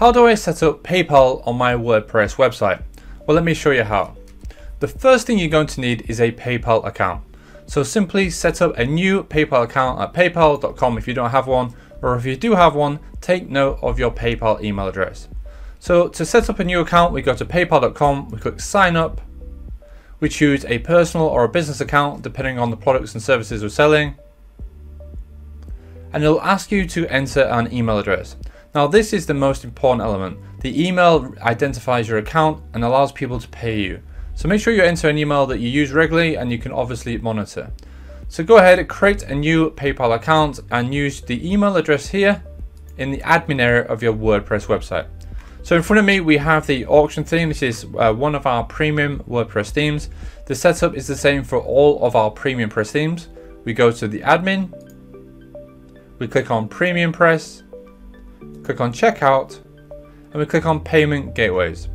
How do I set up PayPal on my WordPress website? Well, let me show you how. The first thing you're going to need is a PayPal account. So simply set up a new PayPal account at paypal.com if you don't have one, or if you do have one, take note of your PayPal email address. So to set up a new account, we go to paypal.com, we click sign up, we choose a personal or a business account depending on the products and services we're selling, and it'll ask you to enter an email address. Now this is the most important element. The email identifies your account and allows people to pay you. So make sure you enter an email that you use regularly and you can obviously monitor. So go ahead, create a new PayPal account and use the email address here in the admin area of your WordPress website. So in front of me, we have the auction theme. This is uh, one of our premium WordPress themes. The setup is the same for all of our PremiumPress themes. We go to the admin, we click on PremiumPress, click on checkout, and we click on payment gateways.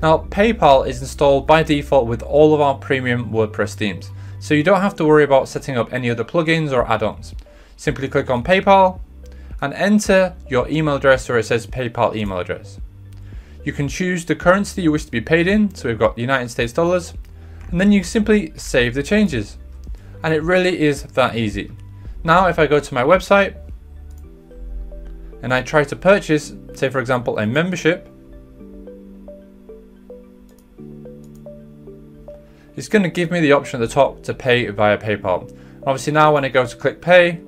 Now PayPal is installed by default with all of our premium WordPress themes, so you don't have to worry about setting up any other plugins or add-ons. Simply click on PayPal and enter your email address where it says PayPal email address. You can choose the currency you wish to be paid in, so we've got United States dollars, and then you simply save the changes. And it really is that easy. Now if I go to my website and I try to purchase, say for example, a membership, it's going to give me the option at the top to pay via PayPal. Obviously now when I go to click pay,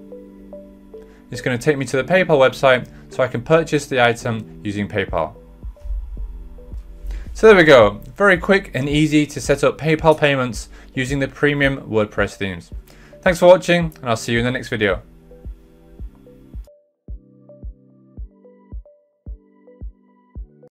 it's going to take me to the PayPal website so I can purchase the item using PayPal. So there we go, very quick and easy to set up PayPal payments using the premium WordPress themes. Thanks for watching and I'll see you in the next video.